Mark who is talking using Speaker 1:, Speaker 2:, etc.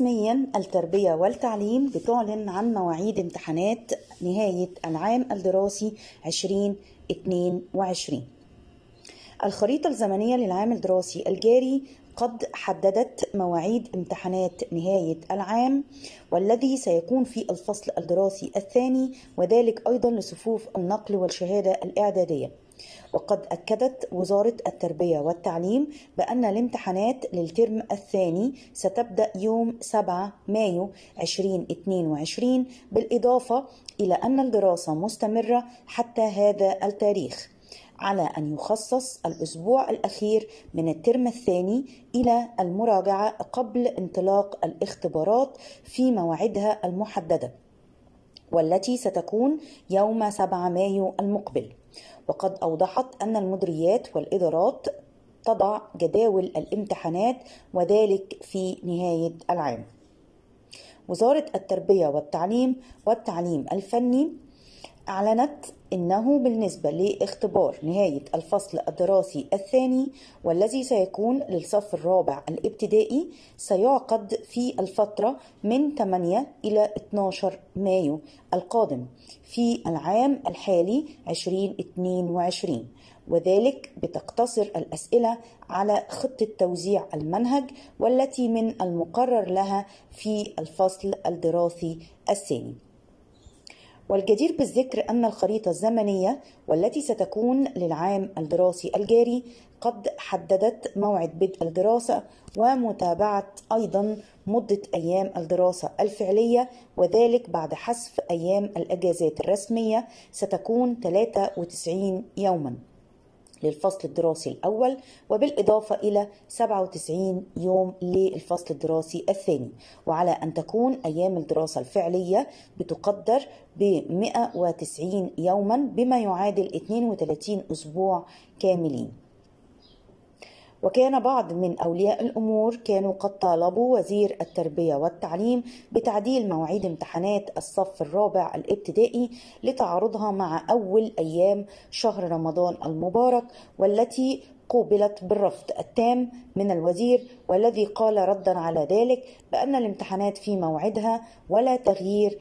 Speaker 1: رسميا التربية والتعليم بتعلن عن مواعيد امتحانات نهاية العام الدراسي 2022 الخريطة الزمنية للعام الدراسي الجاري قد حددت مواعيد امتحانات نهاية العام والذي سيكون في الفصل الدراسي الثاني وذلك أيضا لصفوف النقل والشهادة الإعدادية. وقد أكدت وزارة التربية والتعليم بأن الامتحانات للترم الثاني ستبدأ يوم 7 مايو 2022 بالإضافة إلى أن الدراسة مستمرة حتى هذا التاريخ على أن يخصص الأسبوع الأخير من الترم الثاني إلى المراجعة قبل انطلاق الاختبارات في مواعيدها المحددة. والتي ستكون يوم 7 مايو المقبل. وقد أوضحت أن المديريات والإدارات تضع جداول الامتحانات وذلك في نهاية العام. وزارة التربية والتعليم والتعليم الفني أعلنت إنه بالنسبة لاختبار نهاية الفصل الدراسي الثاني والذي سيكون للصف الرابع الابتدائي سيعقد في الفترة من 8 إلى 12 مايو القادم في العام الحالي 2022 وذلك بتقتصر الأسئلة على خطة توزيع المنهج والتي من المقرر لها في الفصل الدراسي الثاني. والجدير بالذكر أن الخريطة الزمنية والتي ستكون للعام الدراسي الجاري قد حددت موعد بدء الدراسة ومتابعة أيضا مدة أيام الدراسة الفعلية وذلك بعد حذف أيام الأجازات الرسمية ستكون 93 يوماً. للفصل الدراسي الأول وبالإضافة إلى 97 يوم للفصل الدراسي الثاني وعلى أن تكون أيام الدراسة الفعلية بتقدر ب 190 يوما بما يعادل 32 أسبوع كاملين. وكان بعض من أولياء الأمور كانوا قد طالبوا وزير التربية والتعليم بتعديل مواعيد امتحانات الصف الرابع الابتدائي لتعارضها مع أول أيام شهر رمضان المبارك والتي قوبلت بالرفض التام من الوزير والذي قال ردا على ذلك بأن الامتحانات في موعدها ولا تغيير.